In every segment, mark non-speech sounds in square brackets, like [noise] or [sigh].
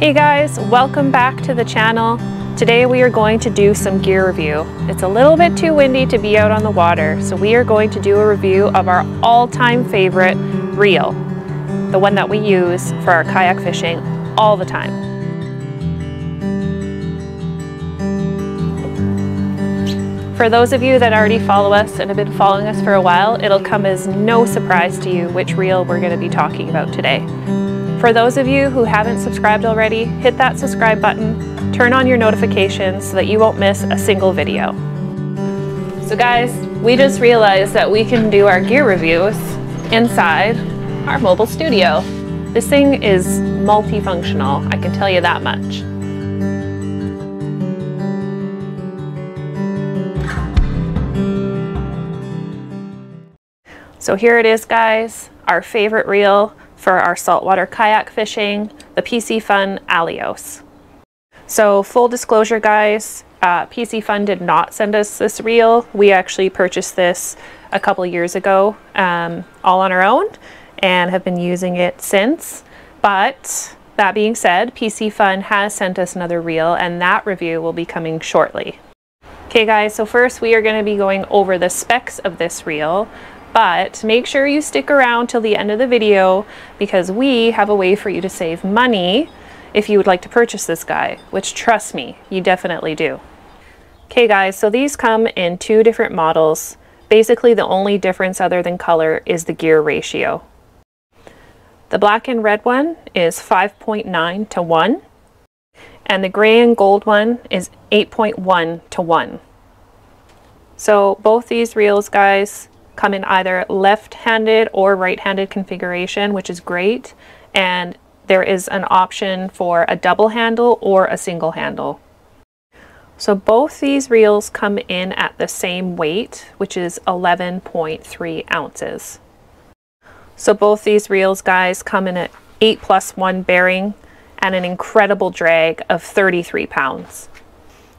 Hey guys, welcome back to the channel. Today we are going to do some gear review. It's a little bit too windy to be out on the water, so we are going to do a review of our all-time favorite reel, the one that we use for our kayak fishing all the time. For those of you that already follow us and have been following us for a while, it'll come as no surprise to you which reel we're going to be talking about today. For those of you who haven't subscribed already, hit that subscribe button, turn on your notifications so that you won't miss a single video. So guys, we just realized that we can do our gear reviews inside our mobile studio. This thing is multifunctional, I can tell you that much. So here it is guys, our favorite reel for our saltwater kayak fishing, the PC Fun Alijoz. So full disclosure guys, uh, Piscifun did not send us this reel. We actually purchased this a couple years ago um, all on our own and have been using it since. But that being said, Piscifun has sent us another reel and that review will be coming shortly. Okay guys, so first we are going to be going over the specs of this reel, but make sure you stick around till the end of the video because we have a way for you to save money if you would like to purchase this guy, which trust me, you definitely do. Okay guys, so these come in two different models. Basically the only difference other than color is the gear ratio. The black and red one is 5.9 to 1 and the gray and gold one is 8.1 to 1. So both these reels guys come in either left-handed or right-handed configuration, which is great. And there is an option for a double handle or a single handle. So both these reels come in at the same weight, which is 11.3 ounces. So both these reels, guys, come in at 8 plus 1 bearing and an incredible drag of 33 pounds.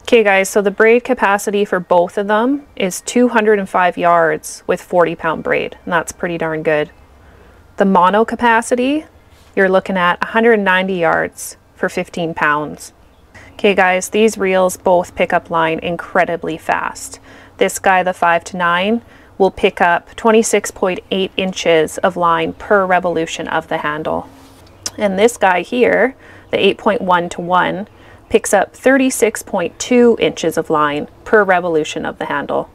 Okay guys, so the braid capacity for both of them is 205 yards with 40 pound braid, and that's pretty darn good. The mono capacity, you're looking at 190 yards for 15 pounds. Okay guys, these reels both pick up line incredibly fast. This guy, the 5 to 9, will pick up 26.8 inches of line per revolution of the handle. And this guy here, the 8.1 to 1, picks up 36.2 inches of line per revolution of the handle.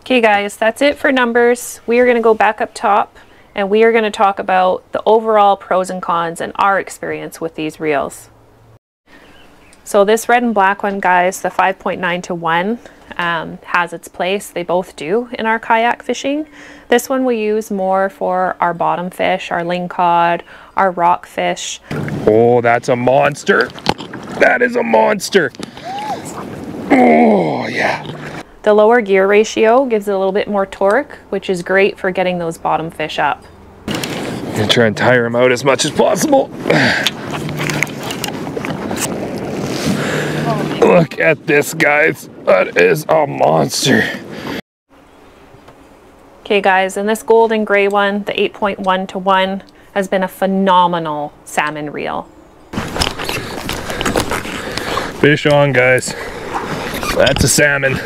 Okay guys, that's it for numbers. We are going to go back up top and we are going to talk about the overall pros and cons and our experience with these reels. So this red and black one, guys, the 5.9 to 1, um, has its place. They both do in our kayak fishing. This one we use more for our bottom fish, our lingcod, our rock fish. Oh, that's a monster. That is a monster. Oh, yeah. The lower gear ratio gives it a little bit more torque, which is great for getting those bottom fish up. And try and tire them out as much as possible. Look at this, guys. That is a monster. Okay, guys, and this golden gray one, the 8.1 to 1, has been a phenomenal salmon reel. Fish on, guys. That's a salmon.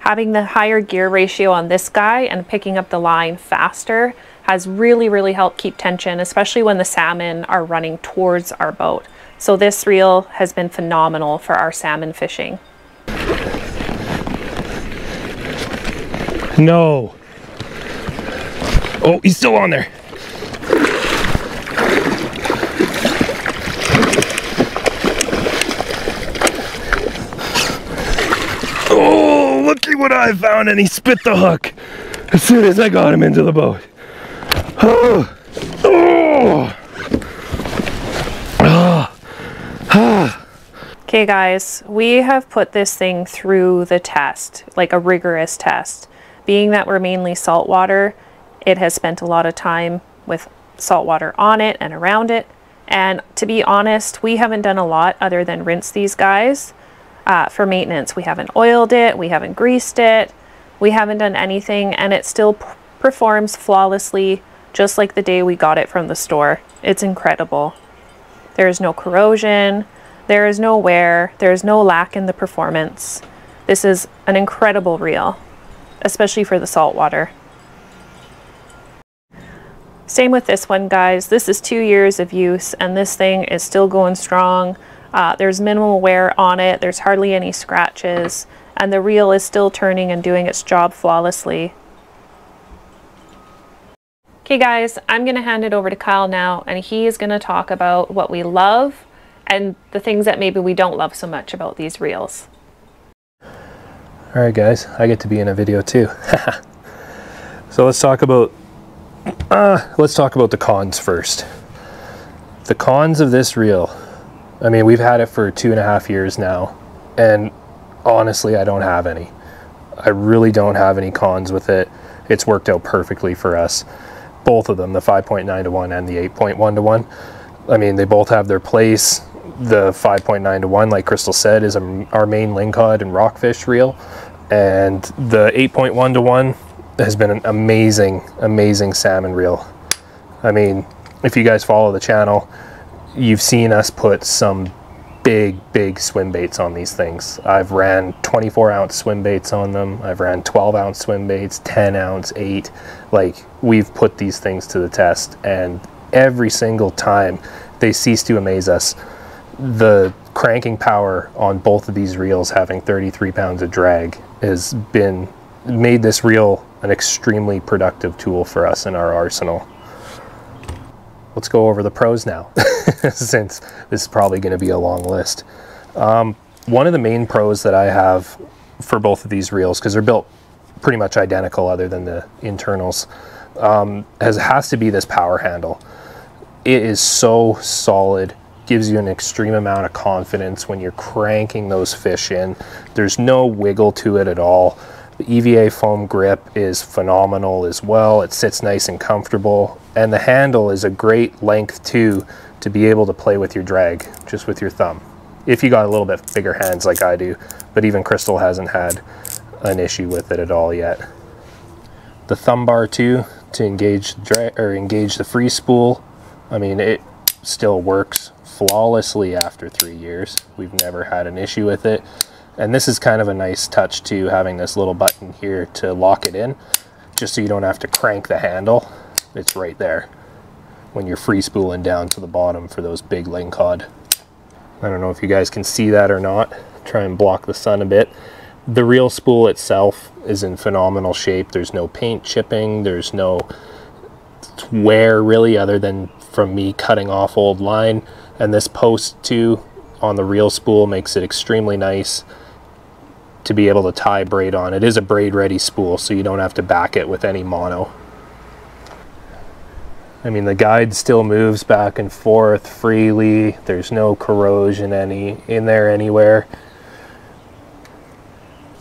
Having the higher gear ratio on this guy and picking up the line faster has really, really helped keep tension, especially when the salmon are running towards our boat. So this reel has been phenomenal for our salmon fishing. No. Oh, he's still on there. Oh, looky what I found and he spit the hook as soon as I got him into the boat. Oh. Okay guys, we have put this thing through the test, like a rigorous test. Being that we're mainly saltwater, it has spent a lot of time with saltwater on it and around it. And to be honest, we haven't done a lot other than rinse these guys uh, for maintenance. We haven't oiled it, we haven't greased it, we haven't done anything, and it still performs flawlessly just like the day we got it from the store. It's incredible. There is no corrosion. There is no wear. There is no lack in the performance. This is an incredible reel, especially for the saltwater. Same with this one, guys. This is two years of use and this thing is still going strong. Uh, there's minimal wear on it. There's hardly any scratches and the reel is still turning and doing its job flawlessly. Okay guys, I'm going to hand it over to Kyle now and he is going to talk about what we love and the things that maybe we don't love so much about these reels. Alright guys, I get to be in a video too. [laughs] so let's talk about uh, let's talk about the cons first. The cons of this reel. I mean, we've had it for two and a half years now, and honestly, I don't have any. I really don't have any cons with it. It's worked out perfectly for us. Both of them, the 5.9 to 1 and the 8.1 to 1. I mean, they both have their place. The 5.9 to 1, like Crystal said, is our main lingcod and rockfish reel. And the 8.1 to 1 has been an amazing, amazing salmon reel. I mean, if you guys follow the channel, you've seen us put some big, big swim baits on these things. I've ran 24 ounce swim baits on them. I've ran 12 ounce swim baits, 10 ounce, 8. Like, we've put these things to the test, and every single time they cease to amaze us. The cranking power on both of these reels having 33 pounds of drag has been made this reel an extremely productive tool for us in our arsenal. Let's go over the pros now, [laughs] since this is probably going to be a long list. Um, one of the main pros that I have for both of these reels, because they're built pretty much identical other than the internals, um, has, has to be this power handle. It is so solid, gives you an extreme amount of confidence when you're cranking those fish in. There's no wiggle to it at all. The EVA foam grip is phenomenal as well. It sits nice and comfortable. And the handle is a great length too to be able to play with your drag, just with your thumb. If you got a little bit bigger hands like I do, but even Crystal hasn't had an issue with it at all yet. The thumb bar too, to engage, or engage the free spool. I mean, it still works flawlessly after three years. We've never had an issue with it. And this is kind of a nice touch to having this little button here to lock it in, just so you don't have to crank the handle. It's right there when you're free spooling down to the bottom for those big lingcod. I don't know if you guys can see that or not. Try and block the sun a bit. The reel spool itself is in phenomenal shape. There's no paint chipping. There's no wear really other than from me cutting off old line. And this post too on the reel spool makes it extremely nice to be able to tie braid on. It is a braid ready spool so you don't have to back it with any mono. I mean the guide still moves back and forth freely. There's no corrosion any in there anywhere.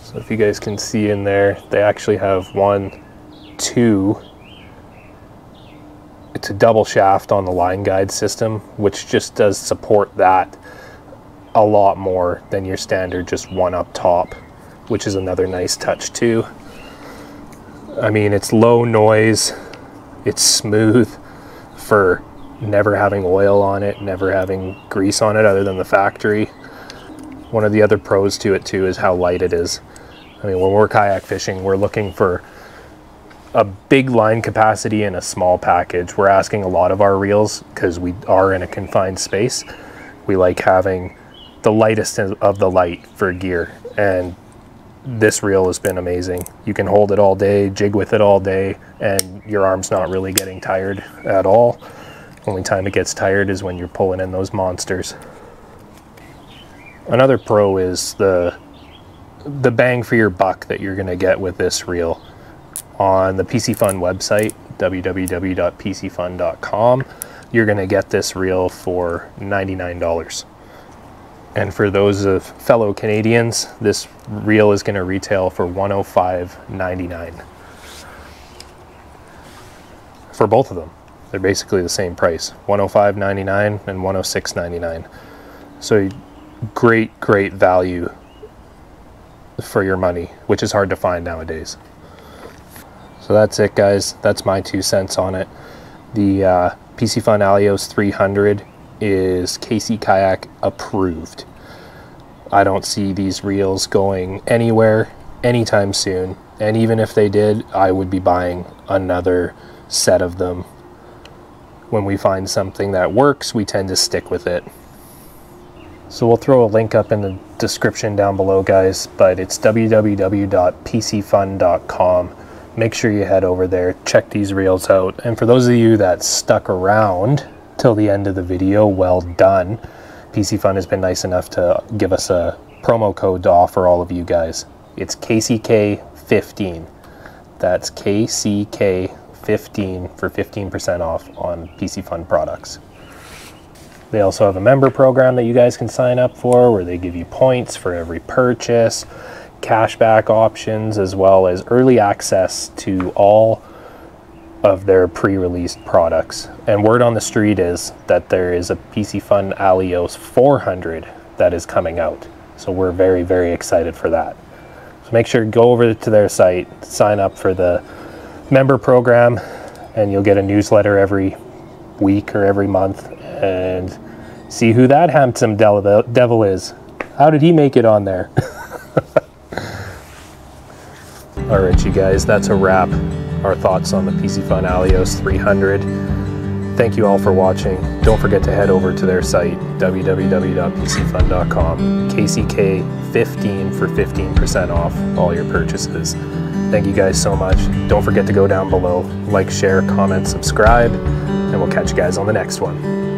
So if you guys can see in there, they actually have one, two. It's a double shaft on the line guide system, which just does support that a lot more than your standard just one up top which is another nice touch too. I mean, it's low noise, it's smooth for never having oil on it, never having grease on it other than the factory. One of the other pros to it too is how light it is. I mean, when we're kayak fishing, we're looking for a big line capacity in a small package. We're asking a lot of our reels because we are in a confined space. We like having the lightest of the light for gear and this reel has been amazing. You can hold it all day, jig with it all day, and your arm's not really getting tired at all. Only time it gets tired is when you're pulling in those monsters. Another pro is the the bang for your buck that you're gonna get with this reel. On the Piscifun website, www.piscifun.com, you're gonna get this reel for $99. And for those of fellow Canadians, this reel is going to retail for $105.99. For both of them, they're basically the same price, $105.99 and $106.99. So great, great value for your money, which is hard to find nowadays. So that's it, guys. That's my two cents on it. The uh, PC Fun Alijoz 300 is KC Kayak approved. I don't see these reels going anywhere anytime soon. And even if they did, I would be buying another set of them. When we find something that works, we tend to stick with it. So we'll throw a link up in the description down below, guys, but it's www.piscifun.com. Make sure you head over there, check these reels out. And for those of you that stuck around till the end of the video, well done. Piscifun has been nice enough to give us a promo code to offer all of you guys. It's KCK15. That's KCK15 for 15% off on Piscifun products. They also have a member program that you guys can sign up for where they give you points for every purchase, cashback options, as well as early access to all of their pre-released products. And word on the street is that there is a PC Fun Alijoz 400 that is coming out. So we're very, very excited for that. So make sure to go over to their site, sign up for the member program, and you'll get a newsletter every week or every month and see who that handsome devil is. How did he make it on there? [laughs] All right, you guys, that's a wrap. Our thoughts on the PC Fun Alijoz 300. Thank you all for watching. Don't forget to head over to their site, www.piscifun.com. KCK15 for 15% off all your purchases. Thank you guys so much. Don't forget to go down below, like, share, comment, subscribe, and we'll catch you guys on the next one.